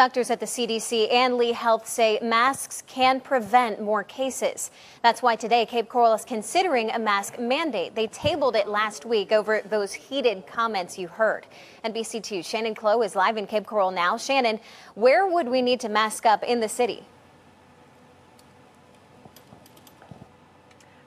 Doctors at the CDC and Lee Health say masks can prevent more cases. That's why today Cape Coral is considering a mask mandate. They tabled it last week over those heated comments you heard. NBC2 Shannon Clow is live in Cape Coral now. Shannon, where would we need to mask up in the city?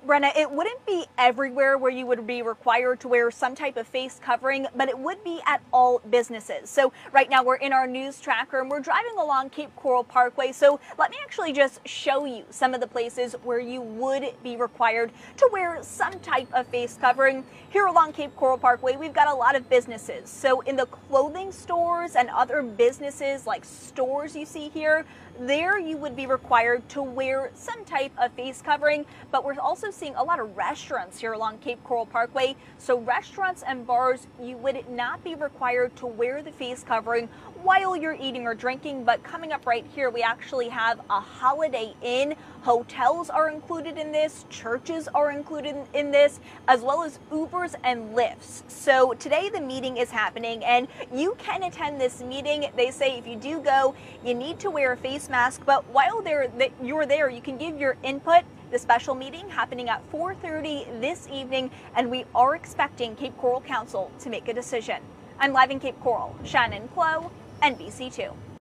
Brenna, it wouldn't be everywhere where you would be required to wear some type of face covering, but it would be at all businesses. So right now we're in our news tracker and we're driving along Cape Coral Parkway. So let me actually just show you some of the places where you would be required to wear some type of face covering. Here along Cape Coral Parkway, we've got a lot of businesses. So in the clothing stores and other businesses like stores you see here, there you would be required to wear some type of face covering, but we're also seeing a lot of restaurants here along Cape Coral Parkway. So restaurants and bars, you would not be required to wear the face covering while you're eating or drinking. But coming up right here, we actually have a Holiday Inn. Hotels are included in this, churches are included in this, as well as Ubers and Lyfts. So today the meeting is happening and you can attend this meeting. They say if you do go, you need to wear a face mask, but while they're, you're there, you can give your input the special meeting happening at 4.30 this evening, and we are expecting Cape Coral Council to make a decision. I'm live in Cape Coral. Shannon Clow, NBC2.